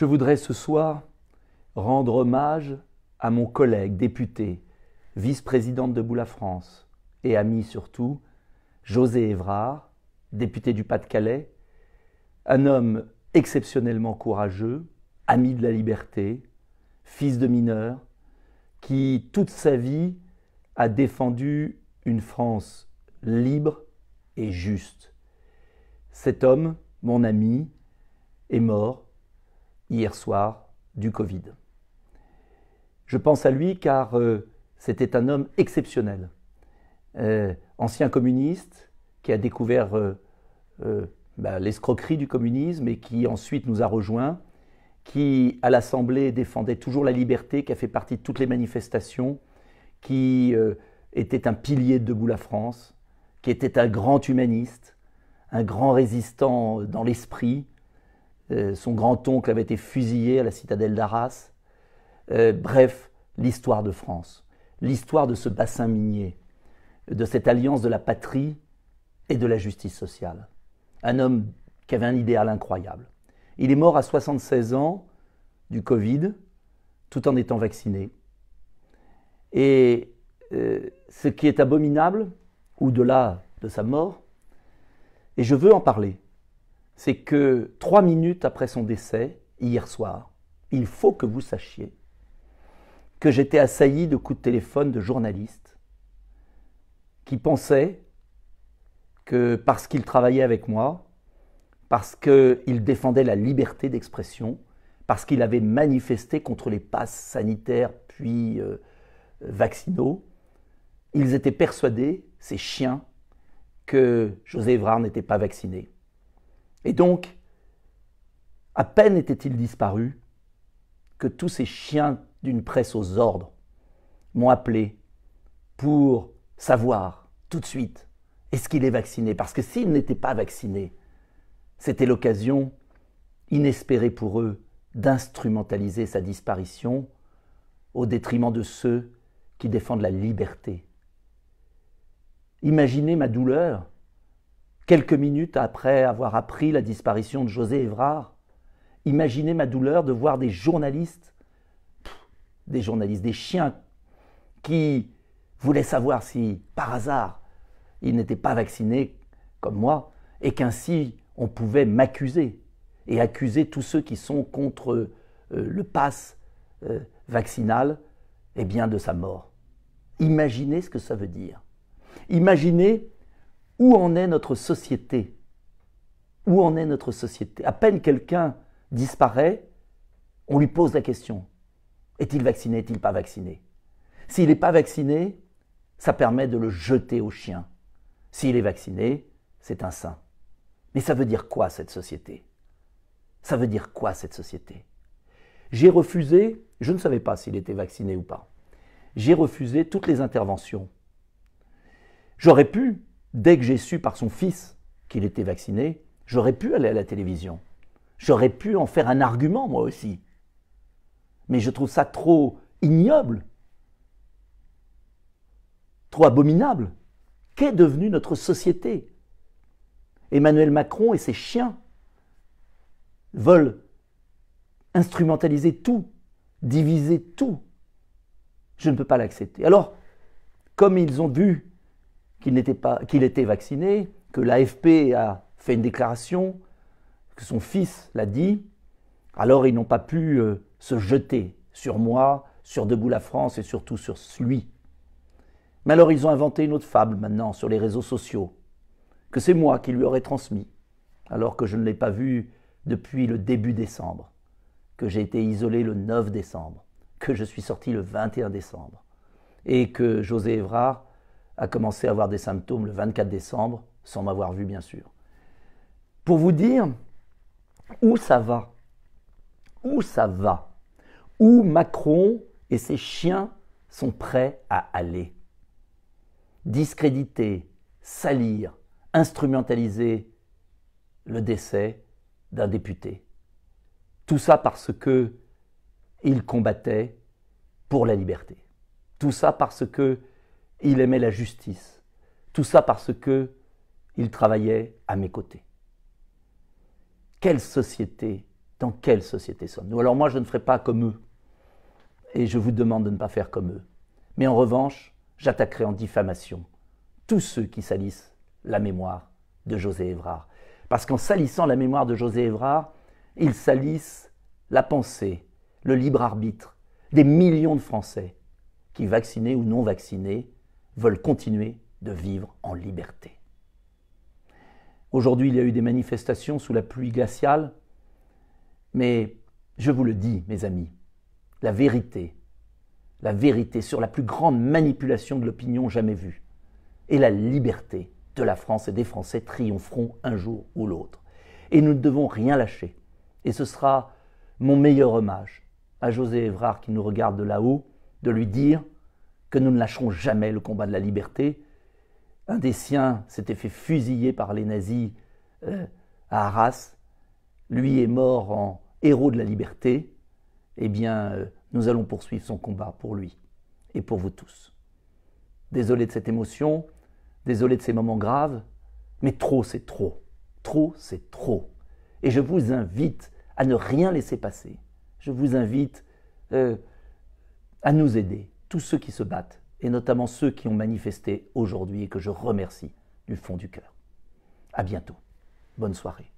Je voudrais ce soir rendre hommage à mon collègue député, vice-présidente de Boula France et ami surtout, José Évrard, député du Pas-de-Calais, un homme exceptionnellement courageux, ami de la liberté, fils de mineur, qui toute sa vie a défendu une France libre et juste. Cet homme, mon ami, est mort hier soir du Covid. Je pense à lui car euh, c'était un homme exceptionnel, euh, ancien communiste qui a découvert euh, bah, l'escroquerie du communisme et qui ensuite nous a rejoints, qui à l'Assemblée défendait toujours la liberté, qui a fait partie de toutes les manifestations, qui était un pilier de debout la France, qui était un grand humaniste, un grand résistant dans l'esprit, euh, son grand-oncle avait été fusillé à la citadelle d'Arras. Euh, bref, l'histoire de France, l'histoire de ce bassin minier, de cette alliance de la patrie et de la justice sociale. Un homme qui avait un idéal incroyable. Il est mort à 76 ans du Covid, tout en étant vacciné. Et euh, ce qui est abominable, au-delà de sa mort, et je veux en parler, c'est que trois minutes après son décès, hier soir, il faut que vous sachiez que j'étais assailli de coups de téléphone de journalistes qui pensaient que parce qu'il travaillait avec moi, parce qu'il défendait la liberté d'expression, parce qu'il avait manifesté contre les passes sanitaires puis euh, vaccinaux, ils étaient persuadés, ces chiens, que José Évrard n'était pas vacciné. Et donc, à peine était-il disparu que tous ces chiens d'une presse aux ordres m'ont appelé pour savoir tout de suite est-ce qu'il est vacciné Parce que s'il n'était pas vacciné, c'était l'occasion inespérée pour eux d'instrumentaliser sa disparition au détriment de ceux qui défendent la liberté. Imaginez ma douleur quelques minutes après avoir appris la disparition de José Évrard, imaginez ma douleur de voir des journalistes, des journalistes, des chiens, qui voulaient savoir si, par hasard, il n'était pas vacciné comme moi, et qu'ainsi on pouvait m'accuser et accuser tous ceux qui sont contre euh, le pass euh, vaccinal, eh bien de sa mort. Imaginez ce que ça veut dire. Imaginez où en est notre société? Où en est notre société? À peine quelqu'un disparaît, on lui pose la question. Est-il vacciné? Est-il pas vacciné? S'il n'est pas vacciné, ça permet de le jeter au chien. S'il est vacciné, c'est un saint. Mais ça veut dire quoi cette société? Ça veut dire quoi cette société? J'ai refusé, je ne savais pas s'il était vacciné ou pas, j'ai refusé toutes les interventions. J'aurais pu dès que j'ai su par son fils qu'il était vacciné, j'aurais pu aller à la télévision. J'aurais pu en faire un argument, moi aussi. Mais je trouve ça trop ignoble, trop abominable. Qu'est devenue notre société? Emmanuel Macron et ses chiens veulent instrumentaliser tout, diviser tout. Je ne peux pas l'accepter. Alors, comme ils ont vu qu'il qu'il était vacciné, que l'AFP a fait une déclaration, que son fils l'a dit, alors ils n'ont pas pu euh, se jeter sur moi, sur Debout la France et surtout sur lui. Mais alors ils ont inventé une autre fable maintenant sur les réseaux sociaux, que c'est moi qui lui aurais transmis, alors que je ne l'ai pas vu depuis le début décembre, que j'ai été isolé le 9 décembre, que je suis sorti le 21 décembre, et que José Évrard a commencé à avoir des symptômes le 24 décembre, sans m'avoir vu bien sûr. Pour vous dire où ça va, où ça va, où Macron et ses chiens sont prêts à aller. Discréditer, salir, instrumentaliser le décès d'un député. Tout ça parce que il combattait pour la liberté. Tout ça parce que il aimait la justice. Tout ça parce que il travaillait à mes côtés. Quelle société Dans quelle société sommes-nous? Alors moi, je ne ferai pas comme eux. Et je vous demande de ne pas faire comme eux. Mais en revanche, j'attaquerai en diffamation tous ceux qui salissent la mémoire de José Évrard. Parce qu'en salissant la mémoire de José Évrard, ils salissent la pensée, le libre arbitre des millions de Français qui, vaccinés ou non vaccinés, veulent continuer de vivre en liberté. Aujourd'hui, il y a eu des manifestations sous la pluie glaciale, mais je vous le dis, mes amis, la vérité, la vérité sur la plus grande manipulation de l'opinion jamais vue, et la liberté de la France et des Français triompheront un jour ou l'autre. Et nous ne devons rien lâcher. Et ce sera mon meilleur hommage à José Évrard qui nous regarde de là-haut, de lui dire que nous ne lâcherons jamais le combat de la liberté. Un des siens s'était fait fusiller par les nazis euh, à Arras. Lui est mort en héros de la liberté. Eh bien, euh, nous allons poursuivre son combat pour lui et pour vous tous. Désolé de cette émotion, désolé de ces moments graves, mais trop c'est trop. Trop c'est trop. Et je vous invite à ne rien laisser passer. Je vous invite euh, à nous aider, tous ceux qui se battent, et notamment ceux qui ont manifesté aujourd'hui et que je remercie du fond du cœur. À bientôt. Bonne soirée.